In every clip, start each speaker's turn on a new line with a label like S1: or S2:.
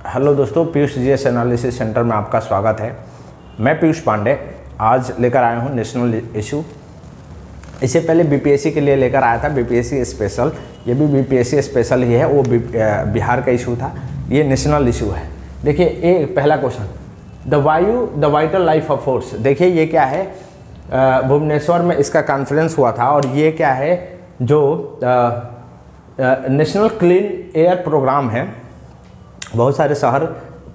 S1: Hello दोस्तों, Piyush G S analysis centre में आपका स्वागत है। मैं पीयूष पांडे, आज लेकर आया हूँ नेशनल इशू। इससे पहले बीपीएससी के लिए लेकर आया था, बीपीएससी स्पेशल। ये भी बीपीएससी स्पेशल ही है, वो बिहार का इशू था, ये नेशनल इशू है। देखिए, ये पहला question. The Vayu, the vital life of force. देखिए, ये क्या है? भुवनेश्वर में इसका कॉन्फ्रेंस हुआ था, और ये क्या है? जो नेशनल क्लीन एयर प्रोग्राम है बहुत सारे शहर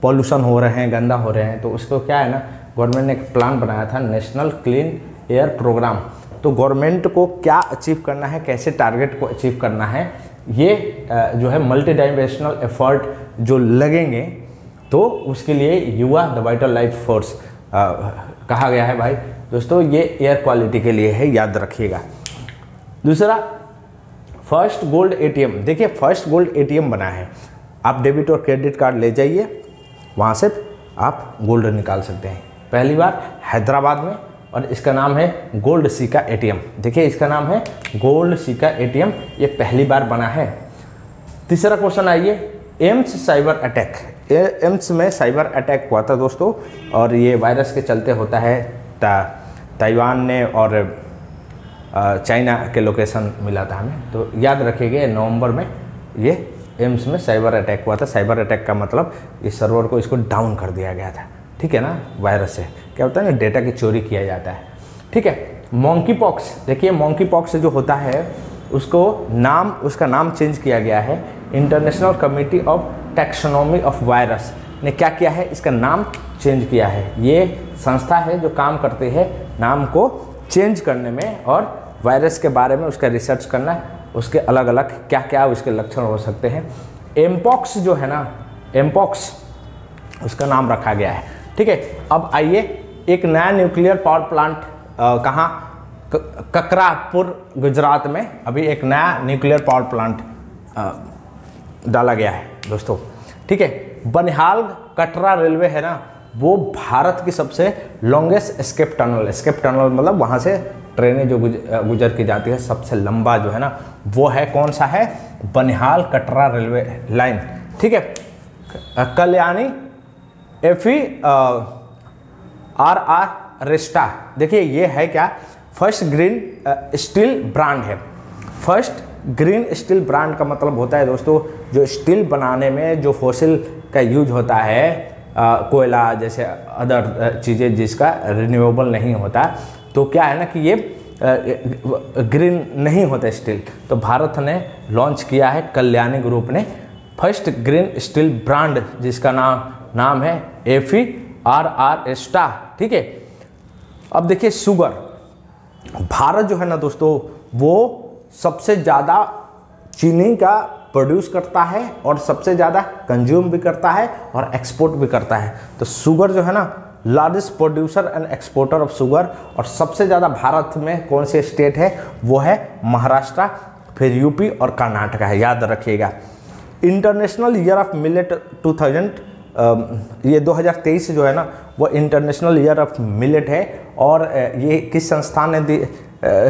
S1: पॉल्यूशन हो रहे हैं, गंदा हो रहे हैं तो उसको क्या है ना गवर्नमेंट ने एक प्लान बनाया था नेशनल क्लीन एयर प्रोग्राम तो गवर्नमेंट को क्या अचीव करना है, कैसे टारगेट को अचीव करना है, ये जो है मल्टी डाइमेंशनल एफर्ट जो लगेंगे तो उसके लिए युवा द वाइटल लाइफ फोर्स कहा गया है भाई। दोस्तों, ये एयर क्वालिटी के लिए है, याद रखिएगा। दूसरा फ़र्स्ट गोल्ड एटीएम देखिए फ़र्स्ट गोल्ड एटीएम बना है। आप डेबिट और क्रेडिट कार्ड ले जाइए, वहाँ से आप गोल्ड निकाल सकते हैं। पहली बार हैदराबाद में, और इसका नाम है गोल्ड सिका एटीएम। देखिए, इसका नाम है गोल्ड सिका एटीएम। ये पहली बार बना है। तीसरा क्वेश्चन आइए, एम्स साइबर अटैक। एम्स में साइबर अटैक हुआ था दोस्तों, और ये वायरस के चलते होता है ताइवान ने और चाइना के लोकेशन मिला था हमें। तो याद रखेंगे नवंबर में ये एम्स में साइबर अटैक हुआ था। साइबर अटैक का मतलब इस सर्वर को इसको डाउन कर दिया गया था। ठीक है ना? वायरस से। क्या होता है ना? डेटा की चोरी किया जाता है। ठीक है? मोंकी पॉक्स देखिए मोंकी पॉक्स जो होता है, उसको नाम, उसका नाम चेंज किया गया है। International committee of taxonomy of virus ने क्या किया है? इसका नाम चेंज किया है। ये संस्था है जो काम करती है नाम को चेंज करने में और वायरस के बारे में उसका रिसर्च करना उसके अलग अलग क्या क्या उसके लक्षण हो सकते हैं। एम्पॉक्स जो है ना एम्पॉक्स उसका नाम रखा गया है। ठीक है अब आइए एक नया न्यूक्लियर पावर प्लांट कहाँ? ककरापुर गुजरात में अभी एक नया न्यूक्लियर पावर प्लांट आ, डाला गया है दोस्तों। ठीक है बनिहाल कटरा रेलवे है ना वो भारत की सबसे longest escape tunnel escape tunnel मतलब वहाँ से ट्रेनें जो गुजर के जाती है, सबसे लंबा जो है ना, वो है कौन सा है? Banihal Katra railway line. ठीक है? Kalyani, F E R R Rizta देखिए, ये है क्या? फ़र्स्ट ग्रीन स्टील ब्रांड है। फ़र्स्ट ग्रीन स्टील ब्रांड का मतलब होता है, दोस्तों, जो स्टील बनाने में जो फोसिल का यूज़ होता है कोयला जैसे अदर चीज़ें जिसका रिन्यूएबल नहीं होता तो क्या है ना कि ये ग्रीन नहीं होता स्टील तो भारत ने लॉन्च किया है कल्याणी ग्रुप ने। फ़र्स्ट ग्रीन स्टील ब्रांड जिसका नाम नाम है एफ़ ई आर आर एस्टा ठीक है? अब देखिए शुगर भारत जो है ना दोस्तों, वो सबसे ज़्यादा चीनी का प्रोड्यूस करता है और सबसे ज़्यादा कंज्यूम भी करता है और एक्सपोर्ट भी करता है। तो शुगर जो है ना largest producer and exporter of sugar और सबसे ज़्यादा भारत में कौन से स्टेट है, वो है महाराष्ट्र, फिर यूपी और कर्नाटका है, याद रखिएगा। इंटरनेशनल ईयर ऑफ़ मिलेट 2000 ये 2023 जो है ना, वो इंटरनेशनल ईयर ऑफ़ मिलेट है और ये किस संस्थान ने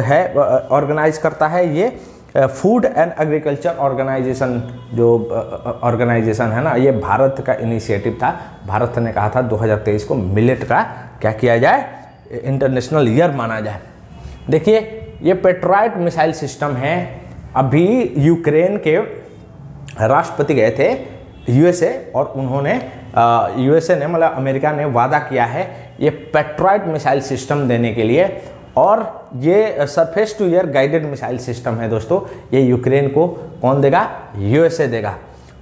S1: है ऑर्गेनाइज करता है ये फ़ूड एंड एग्रीकल्चर ऑर्गेनाइजेशन जो ऑर्गेनाइजेशन है ना, ये भारत का इनिशिएटिव था। भारत ने कहा था 2023 को मिलेट का क्या किया जाए? इंटरनेशनल ईयर माना जाए। देखिए, ये पेट्राइट मिसाइल सिस्टम है। अभी यूक्रेन के राष्ट्रपति गए थे यूएसए और उन्होंने यूएसए ने मतलब अमेरिका ने वादा किया है ये पेट्राइट मिसाइल सिस्टम देने के लिए। और ये surface to air guided missile system है दोस्तों। ये यूक्रेन को कौन देगा? यूएसए देगा।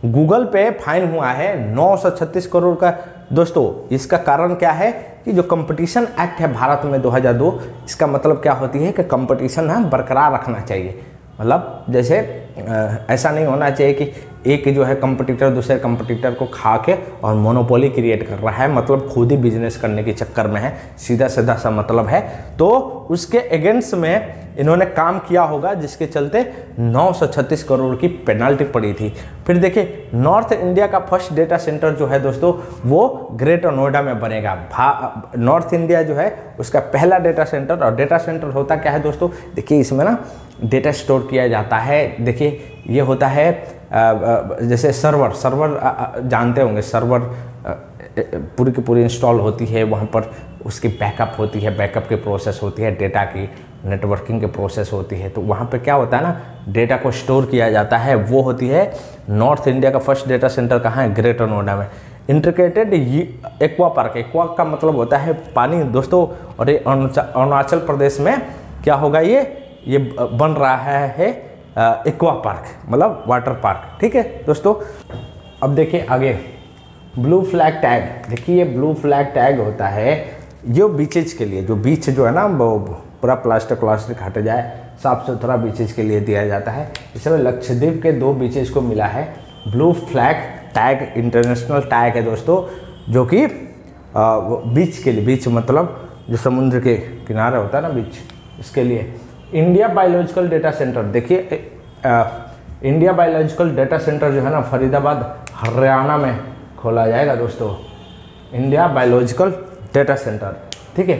S1: गूगल पे फाइन हुआ है 936 करोड़ का। दोस्तों, इसका कारण क्या है कि जो कंपटीशन एक्ट है भारत में 2002 इसका मतलब क्या होती है कि कंपटीशन है, बरकरार रखना चाहिए। मतलब जैसे ऐसा नहीं होना चाहिए कि एक जो है कंपटीटर दूसरे कंपटीटर को खा के और मोनोपोली क्रिएट कर रहा है मतलब खुद ही बिज़नेस करने के चक्कर में है। सीधा सीधा सा मतलब है। तो उसके अगेंस्ट में इन्होंने काम किया होगा, जिसके चलते 936 करोड़ की पेनल्टी पड़ी थी। फिर देखिए नॉर्थ इंडिया का फ़र्स्ट डेटा सेंटर जो है दोस्तों, वो ग्रेटर नोएडा में बनेगा। नॉर्थ इंडिया जो है, उसका पहला डेटा सेंटर और डेटा सेंटर होता क्या है दोस्तों? देखिए, इसमें ना डेटा स्टोर किया जाता है। देखिए, ये होता है जैसे सर्वर सर्वर जानते होंगे सर्वर पूरी की पूरी इंस्टॉल होती है, वहाँ पर उसकी बैकअप होती है बैकअप की प्रोसेस होती है डेटा की नेटवर्किंग की प्रोसेस होती है। तो वहाँ पे क्या होता है ना डेटा को स्टोर किया जाता है, वो होती है नॉर्थ इंडिया का फ़र्स्ट डेटा सेंटर कहाँ है? ग्रेटर नोएडा में। इंटीग्रेटेड एक्वा पार्क एक्वा का मतलब होता है पानी। दोस्तों, और ये अरुणाचल प्रदेश में क्या होगा ये? ये बन रहा है एक्वा पार्क मतलब वाटर पार्क, ठीक है? दोस्तों, अब देखिए आगे। ब्लू फ्लैग टैग, देखिए ये ब्लू फ्लैग टैग होता है जो बीचेज के लिए, जो बीच जो है ना, वो पूरा प्लास्टिक व्लास्टिक हट जाए, साफ़ सुथरा बीचेज के लिए दिया जाता है। इसमें लक्षद्वीप के दो बीचेज को मिला है। Blue flag tag international tag है दोस्तों, जो कि बीच के लिए बीच मतलब जो समुद्र के किनारे होता है ना बीच इसके लिए। इंडिया बायोलॉजिकल डेटा सेंटर देखिए इंडिया बायोलॉजिकल डेटा सेंटर जो है ना फरीदाबाद हरियाणा में खोला जाएगा दोस्तों। इंडिया बायोलॉजिकल डेटा सेंटर ठीक है?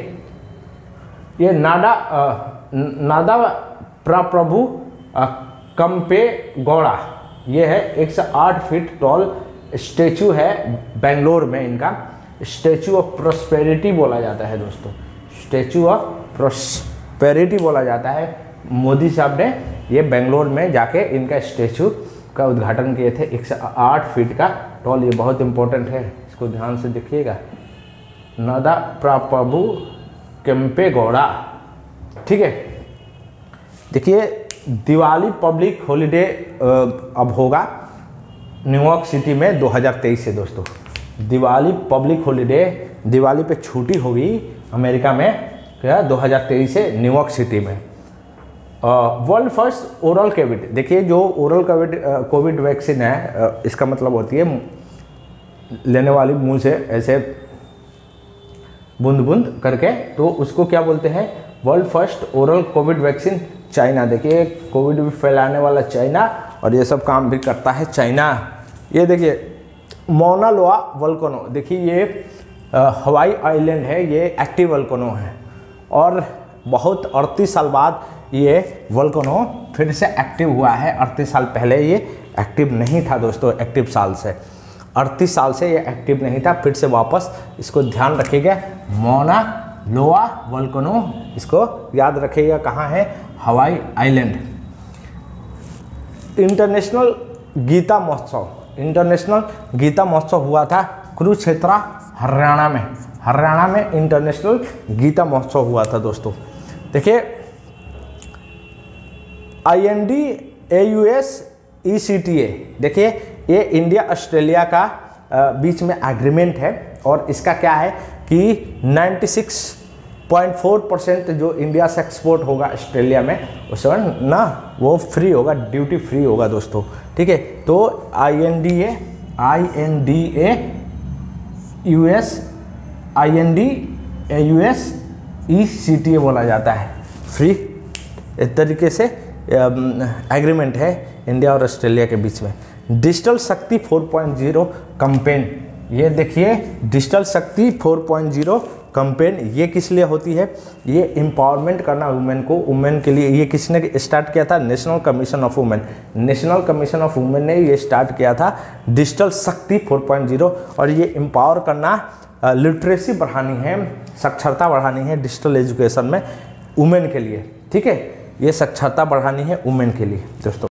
S1: ये नाडा आ, नादा प्रभु कंपे गौड़ा। ये है 108 फीट टॉल स्टेचू है बेंगलोर में इनका। स्टेचू ऑफ़ प्रोस्पेरिटी बोला जाता है दोस्तों। स्टेचू ऑफ़ प्रोस्पेरिटी बोला जाता है। मोदी साहब ने ये बेंगलोर में जाके इनका स्टेचू का उद्घाटन किए थे। 108 फीट का टॉल ये बहुत इम्पोर्टेंट है। इसको ध्यान से देखिएगा। नदा प्रभु केम्पे गौड़ा। ठीक है? देखिए, दिवाली पब्लिक हॉलीडे अब होगा न्यूयॉर्क सिटी में 2023 से दोस्तों। दिवाली पब्लिक हॉलीडे, दिवाली पे छुट्टी होगी अमेरिका में। क्या 2023 से न्यूयॉर्क सिटी में। वर्ल्ड फ़र्स्ट ओरल कोविड देखिए, जो ओरल कोविड कोविड वैक्सीन है इसका मतलब होती है लेने वाली मुँह से ऐसे बूंद बूंद करके तो उसको क्या बोलते हैं? World first oral covid vaccine China देखिए कोविड भी फैलाने वाला चाइना और ये सब काम भी करता है चाइना ये देखिए मोनालोआ वल्कोनो देखिए, ये हवाई आइलैंड है, ये एक्टिव वल्कोनो है। और बहुत अड़तीस साल बाद ये वल्कोनो फिर से एक्टिव हुआ है। अड़तीस साल पहले ये एक्टिव नहीं था दोस्तों एक्टिव साल से। अड़तीस साल से ये एक्टिव नहीं था, फिर से वापस इसको ध्यान रखिएगा। मोना लोआ वल्कोनो इसको याद रखिएगा कहाँ है? हवाई आइलैंड इंटरनेशनल गीता महोत्सव। इंटरनेशनल गीता महोत्सव हुआ था कुरुक्षेत्रा, हरियाणा में। हरियाणा में इंटरनेशनल गीता महोत्सव हुआ था दोस्तों। देखिए I N D A U S E C T A देखिए, ये इंडिया ऑस्ट्रेलिया का बीच में एग्रीमेंट है और इसका क्या है कि 96.4 परसेंट जो इंडिया से एक्सपोर्ट होगा ऑस्ट्रेलिया में उसमें ना, वो फ्री होगा ड्यूटी फ्री होगा दोस्तों। ठीक है तो I N D A I N D A U S I N D A U S E C T A बोला जाता है। फ्री इस तरीके से एग्रीमेंट है इंडिया और ऑस्ट्रेलिया के बीच में। डिजिटल शक्ति 4.0 कंपेन ये देखिए डिजिटल शक्ति 4.0 कंपेन ये किस लिए होती है? ये एम्पावरमेंट करना वुमेन को। वुमेन के लिए ये किसने स्टार्ट किया था? National commission of women national commission of women ने ये स्टार्ट किया था। डिजिटल शक्ति 4.0 और ये एम्पावर करना लिटरेसी बढ़ानी है, साक्षरता बढ़ानी है डिजिटल एजुकेशन में वुमेन के लिए। ठीक है? ये साक्षरता बढ़ानी है वुमेन के लिए, दोस्तों।